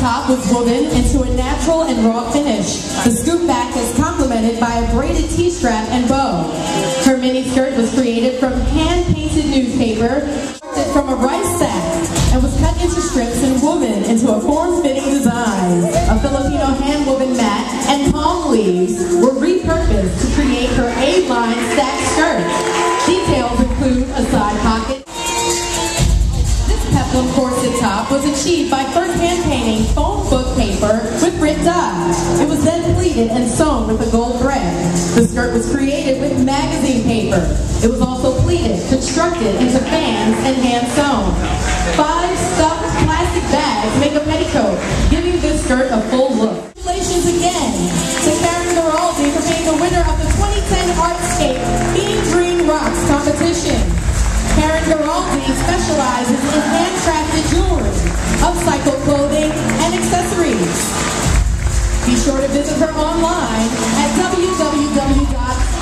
top was woven into a natural and raw finish. The scoop back is complemented by a braided T-strap and bow. Her mini skirt was created from hand-painted newspaper from a rice sack and was cut into strips and woven into a form-fitting design. A Filipino hand-woven mat and palm leaves were repurposed to create her A-line stack skirt. Corset top was achieved by first hand painting foam book paper with grit dye. It was then pleated and sewn with a gold thread. The skirt was created with magazine paper. It was also pleated, constructed into fans, and hand sewn. Five stuffed plastic bags make a petticoat, Be sure to visit her online at www.collide.com